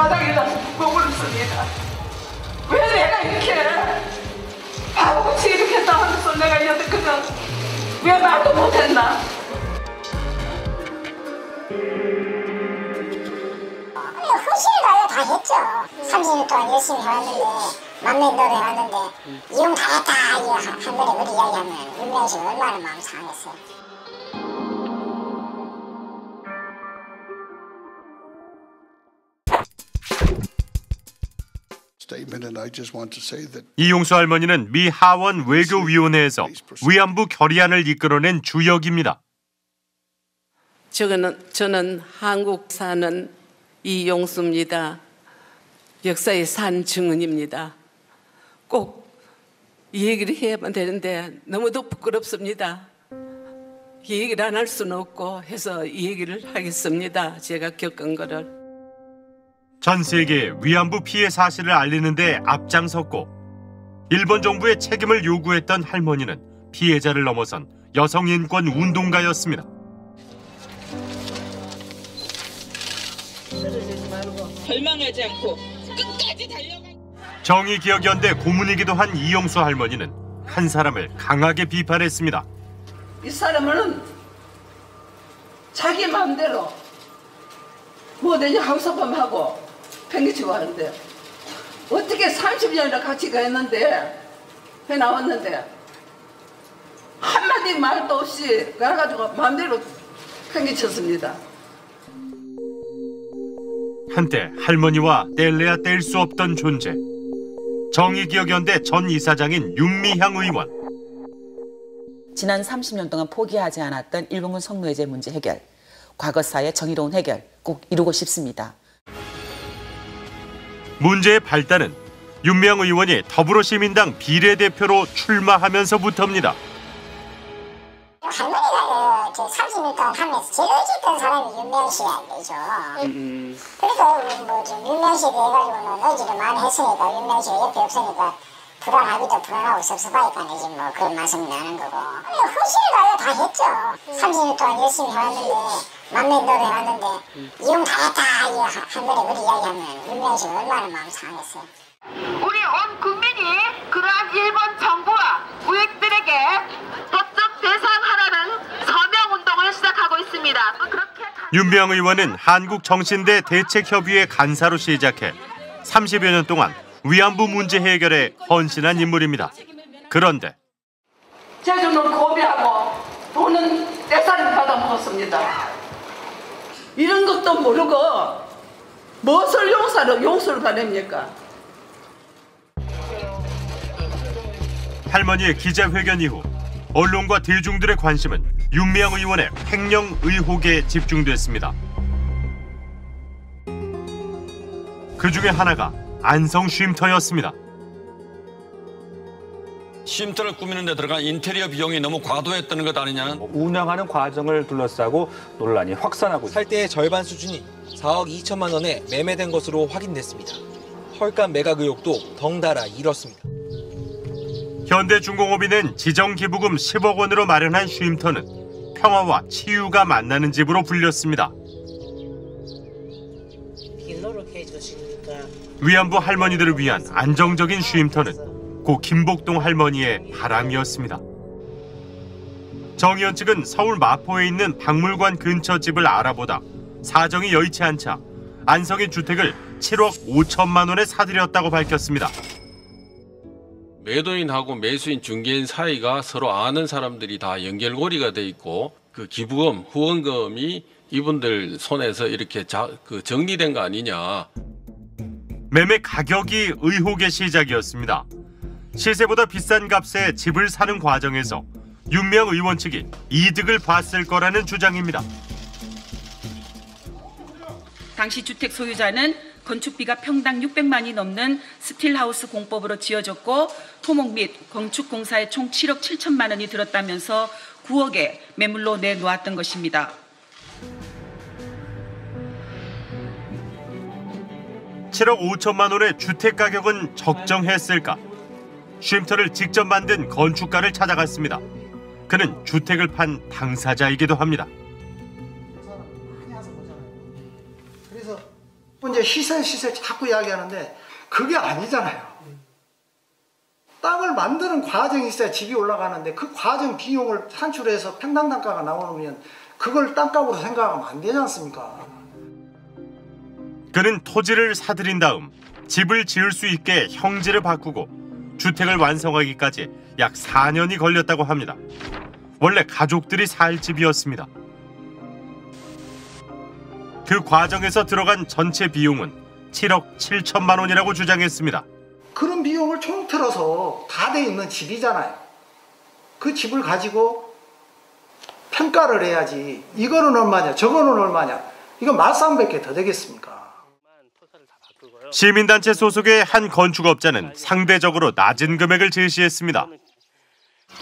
바닥에다 머무를 습니다. 왜 내가 이렇게 바보같이 이렇게 나와서 내가 여태까지 왜 말도 못했나? 허실을 다해 다 했죠. 30년 동안 열심히 해왔는데 노래 해왔는데 이용 다 했다 이 한- 한 번에 우리 이야기하면 윤명 씨 얼마나 마음 상했어요. 이용수 할머니는 미 하원 외교위원회에서 위안부 결의안을 이끌어낸 주역입니다. 저는 저는 한국 사는 이용수입니다. 역사의 산 증언입니다. 꼭 이 얘기를 해야만 되는데 너무도 부끄럽습니다. 이 얘기를 안 할 수는 없고 해서 이 얘기를 하겠습니다. 제가 겪은 거를. 전 세계에 위안부 피해 사실을 알리는데 앞장섰고 일본 정부의 책임을 요구했던 할머니는 피해자를 넘어선 여성 인권 운동가였습니다. 절망하지 않고 끝까지 달려가. 정의기억연대 고문이기도 한 이용수 할머니는 한 사람을 강하게 비판했습니다. 이 사람은 자기 마음대로 뭐든지 하우스밤 하고 팽개치고 하는데 어떻게 30년이나 같이 가했는데 해 나왔는데 한마디 말도 없이 가가지고 마음대로 팽개쳤습니다. 한때 할머니와 뗄래야 뗄 수 없던 존재. 정의기억연대 전 이사장인 윤미향 의원. 지난 30년 동안 포기하지 않았던 일본군 성노예제 문제 해결, 과거사의 정의로운 해결 꼭 이루고 싶습니다. 문제의 발단은 윤미향 의원이 더불어시민당 비례대표로 출마하면서부터입니다. 할머니가 그 30년 동안 하면서 제일 어쨌던 사람이 윤명 씨가 안 되죠. 그래서 뭐좀 윤명 씨에 대해 가지고는 의지를 많이 했으니까 윤명 씨가 옆에 없으니까 불안하기도 불안하고 섭섭하니까 이제 뭐 그런 말씀이 나는 거고. 아니, 허실을 다해 다 했죠. 30년 동안 열심히 해왔는데 노래 해왔는데 이용 다 했다 이 한- 한 번에 우리 이야기하면 윤명 씨가 얼마나 마음 상했어요. 우리 온 국민이 그러한 일본 정부와 우익들에게 법적 대상하라는 서명 운동을 시작하고 있습니다. 그렇게 윤미향 의원은 한국정신대 대책협의회 간사로 시작해 30여 년 동안 위안부 문제 해결에 헌신한 인물입니다. 그런데 제주는 고비하고 돈은 떼살을 받아먹었습니다. 이런 것도 모르고 무엇을 용서를 용서를 바랍니까? 할머니의 기자회견 이후 언론과 대중들의 관심은 윤미향 의원의 횡령 의혹에 집중됐습니다. 그 중에 하나가 안성 쉼터였습니다. 쉼터를 꾸미는 데 들어간 인테리어 비용이 너무 과도했다는 것 아니냐는 운영하는 과정을 둘러싸고 논란이 확산하고 있습니다. 살 때의 절반 수준이 4억 2천만 원에 매매된 것으로 확인됐습니다. 헐값 매각 의혹도 덩달아 일었습니다. 현대중공업이 지정 기부금 10억 원으로 마련한 쉼터는 평화와 치유가 만나는 집으로 불렸습니다. 위안부 할머니들을 위한 안정적인 쉼터는 고 김복동 할머니의 바람이었습니다. 정 의원 측은 서울 마포에 있는 박물관 근처 집을 알아보다 사정이 여의치 않자 안성의 주택을 7억 5천만 원에 사들였다고 밝혔습니다. 매도인하고 매수인 중개인 사이가 서로 아는 사람들이 다 연결고리가 돼 있고 그 기부금, 후원금이 이분들 손에서 이렇게 자, 그 정리된 거 아니냐. 매매 가격이 의혹의 시작이었습니다. 시세보다 비싼 값에 집을 사는 과정에서 윤미향 의원 측이 이득을 봤을 거라는 주장입니다. 당시 주택 소유자는 건축비가 평당 600만이 넘는 스틸하우스 공법으로 지어졌고 토목 및 건축 공사에 총 7억 7천만 원이 들었다면서 9억에 매물로 내놓았던 것입니다. 7억 5천만 원의 주택 가격은 적정했을까? 쉼터를 직접 만든 건축가를 찾아갔습니다. 그는 주택을 판 당사자이기도 합니다. 그래서 이제 시세 시세 자꾸 이야기하는데 그게 아니잖아요. 땅을 만드는 과정이 있어야 집이 올라가는데 그 과정 비용을 산출해서 평당 단가가 나오면 그걸 땅값으로 생각하면 안 되지 않습니까? 그는 토지를 사들인 다음 집을 지을 수 있게 형지를 바꾸고 주택을 완성하기까지 약 4년이 걸렸다고 합니다. 원래 가족들이 살 집이었습니다. 그 과정에서 들어간 전체 비용은 7억 7천만 원이라고 주장했습니다. 그런 비용을 총틀어서 다 돼 있는 집이잖아요. 그 집을 가지고 평가를 해야지. 이거는 얼마냐, 저거는 얼마냐. 이거 말싸움 밖에 더 되겠습니까? 시민단체 소속의 한 건축업자는 상대적으로 낮은 금액을 제시했습니다.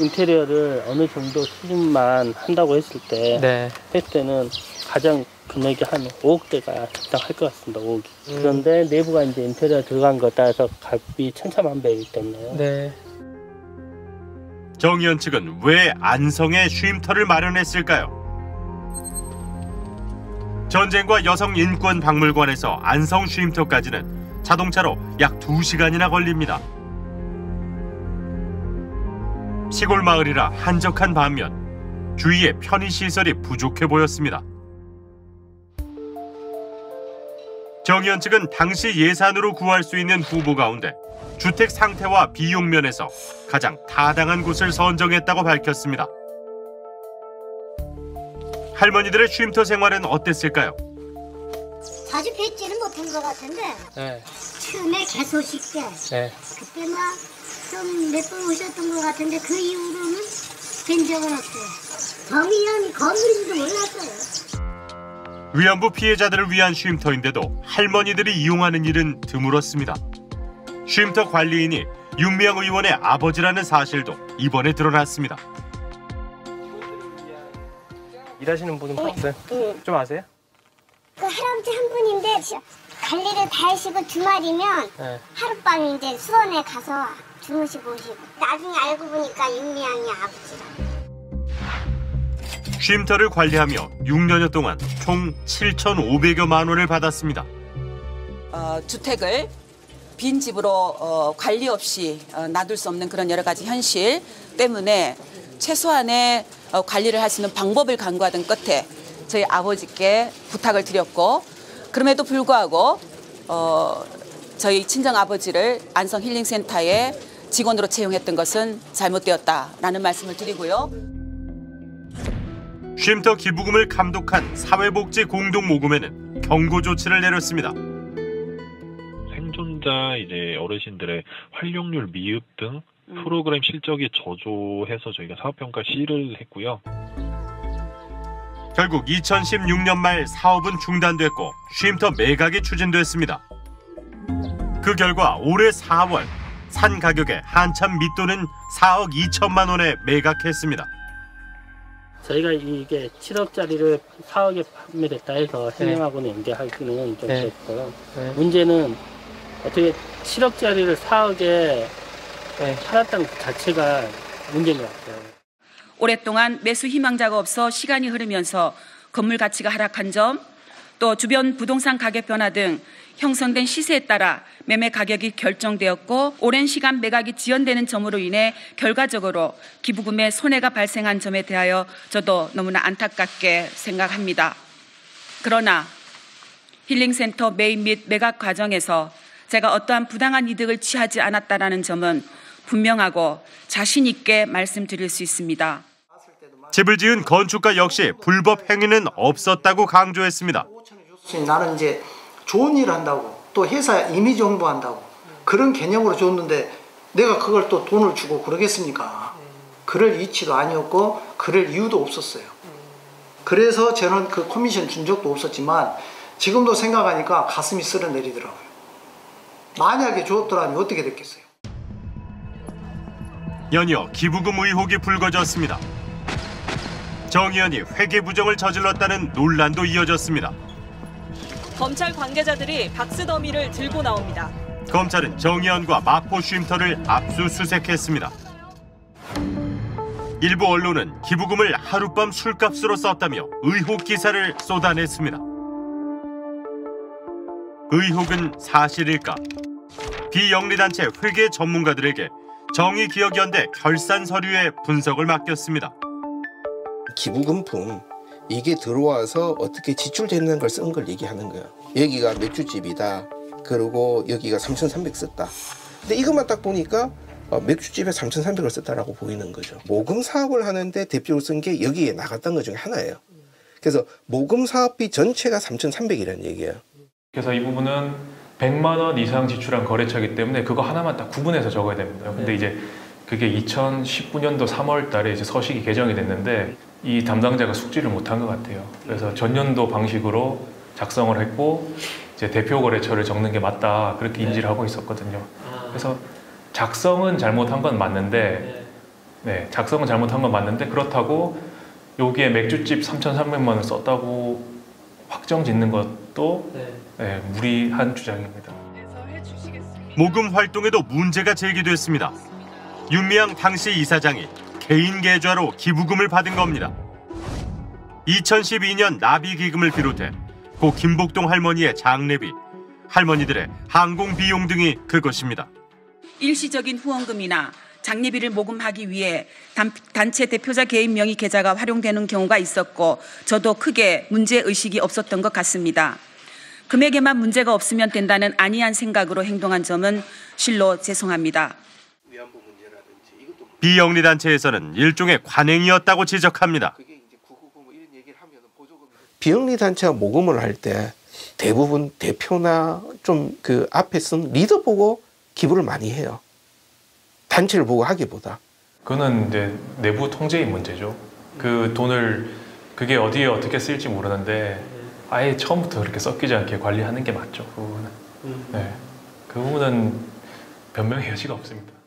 인테리어를 어느 정도 수준만 한다고 했을 때 했을 때는 가장 금액이 한 5억대가 적당할 것 같습니다. 5억이. 그런데 내부가 이제 인테리어 들어간 것 따라서 값이 천차만배이기 때문에요. 네. 정의연 측은 왜 안성에 쉼터를 마련했을까요? 전쟁과 여성 인권 박물관에서 안성 쉼터까지는 자동차로 약 2시간이나 걸립니다. 시골 마을이라 한적한 반면 주위에 편의 시설이 부족해 보였습니다. 정의연 측은 당시 예산으로 구할 수 있는 후보 가운데 주택 상태와 비용 면에서 가장 타당한 곳을 선정했다고 밝혔습니다. 할머니들의 쉼터 생활은 어땠을까요? 자주 뵙지는 못한 것 같은데 네. 처음에 개소식 때 네. 그때 막 좀 몇 번 오셨던 것 같은데 그 이후로는 뵌 적은 없어요. 정의연 건물인지도 몰랐어요. 위안부 피해자들을 위한 쉼터인데도 할머니들이 이용하는 일은 드물었습니다. 쉼터 관리인이 윤미향 의원의 아버지라는 사실도 이번에 드러났습니다. 일하시는 분은 봤어요? 응. 좀 아세요? 그 할아버지 한 분인데 지- 관리를 다 하시고 주말이면 네. 하룻밤 이제 수원에 가서 주무시고 오시고 나중에 알고 보니까 윤미향이 아버지라. 쉼터를 관리하며 6년여 동안 총 7,500여만 원을 받았습니다. 어, 주택을 빈 집으로 어, 관리 없이 어, 놔둘 수 없는 그런 여러 가지 현실 때문에 최소한의 어, 관리를 할 수 있는 방법을 강구하던 끝에 저희 아버지께 부탁을 드렸고 그럼에도 불구하고 어, 저희 친정 아버지를 안성 힐링센터에 직원으로 채용했던 것은 잘못되었다라는 말씀을 드리고요. 쉼터 기부금을 감독한 사회복지 공동 모금회는 경고 조치를 내렸습니다. 생존자 이제 어르신들의 활용률 미흡 등 프로그램 실적이 저조해서 저희가 사업평가 C를 했고요. 결국 2016년 말 사업은 중단됐고 쉼터 매각이 추진됐습니다. 그 결과 올해 4월 산 가격에 한참 밑도는 4억 2천만 원에 매각했습니다. 저희가 이게 7억짜리를 4억에 판매됐다 해서 해명하고는 연계하기는 좀 네. 그렇고요. 네. 문제는 어떻게 7억짜리를 4억에 팔았다는 그 자체가 문제인 것 같아요. 오랫동안 매수 희망자가 없어 시간이 흐르면서 건물 가치가 하락한 점, 또 주변 부동산 가격 변화 등 형성된 시세에 따라 매매 가격이 결정되었고 오랜 시간 매각이 지연되는 점으로 인해 결과적으로 기부금에 손해가 발생한 점에 대하여 저도 너무나 안타깝게 생각합니다. 그러나 힐링센터 매입 및 매각 과정에서 제가 어떠한 부당한 이득을 취하지 않았다라는 점은 분명하고 자신 있게 말씀드릴 수 있습니다. 집을 지은 건축가 역시 불법 행위는 없었다고 강조했습니다. 나는 이제 좋은 일 한다고 또 회사 이미지 홍보한다고 그런 개념으로 줬는데 내가 그걸 또 돈을 주고 그러겠습니까? 그럴 이치도 아니었고 그럴 이유도 없었어요. 그래서 저는 그 커미션 준 적도 없었지만 지금도 생각하니까 가슴이 쓸어내리더라고요. 만약에 줬더라면 어떻게 됐겠어요? 연이어 기부금 의혹이 불거졌습니다. 정의연이 회계 부정을 저질렀다는 논란도 이어졌습니다. 검찰 관계자들이 박스 더미를 들고 나옵니다. 검찰은 정의연과 마포 쉼터를 압수수색했습니다. 일부 언론은 기부금을 하룻밤 술값으로 썼다며 의혹 기사를 쏟아냈습니다. 의혹은 사실일까? 비영리단체 회계 전문가들에게 정의기억연대 결산 서류의 분석을 맡겼습니다. 기부금품 이게 들어와서 어떻게 지출되는 걸 쓴 걸 얘기하는 거예요. 여기가 맥주집이다. 그리고 여기가 3,300 썼다. 근데 이것만 딱 보니까 어, 맥주집에 3,300을 썼다라고 보이는 거죠. 모금 사업을 하는데 대표로 쓴 게 여기에 나갔던 것 중에 하나예요. 그래서 모금 사업비 전체가 3,300이라는 얘기예요. 그래서 이 부분은 100만 원 이상 지출한 거래처이기 때문에 그거 하나만 딱 구분해서 적어야 됩니다. 근데 이제 그게 2019년도 3월 달에 이제 서식이 개정이 됐는데 이 담당자가 숙지를 못한 것 같아요. 그래서 전년도 방식으로 작성을 했고 이제 대표 거래처를 적는 게 맞다 그렇게 인지를 하고 있었거든요. 그래서 작성은 잘못한 건 맞는데 네, 작성은 잘못한 건 맞는데 그렇다고 여기에 맥주집 3,300만 원 썼다고 확정 짓는 것 도 네, 무리한 주장입니다. 모금 활동에도 문제가 제기됐습니다. 윤미향 당시 이사장이 개인 계좌로 기부금을 받은 겁니다. 2012년 나비 기금을 비롯해 고 김복동 할머니의 장례비, 할머니들의 항공 비용 등이 그것입니다. 일시적인 후원금이나 장례비를 모금하기 위해 단, 단체 대표자 개인 명의 계좌가 활용되는 경우가 있었고 저도 크게 문제 의식이 없었던 것 같습니다. 금액에만 문제가 없으면 된다는 안이한 생각으로 행동한 점은 실로 죄송합니다. 비영리 단체에서는 일종의 관행이었다고 지적합니다. 비영리 단체가 모금을 할 때 대부분 대표나 좀 그 앞에 쓴 리더 보고 기부를 많이 해요. 단체를 보고 하기보다. 그거는 이제 내부 통제의 문제죠. 그 돈을 그게 어디에 어떻게 쓸지 모르는데 아예 처음부터 그렇게 섞이지 않게 관리하는 게 맞죠. 그 부분은. 네. 그 부분은 변명의 여지가 없습니다.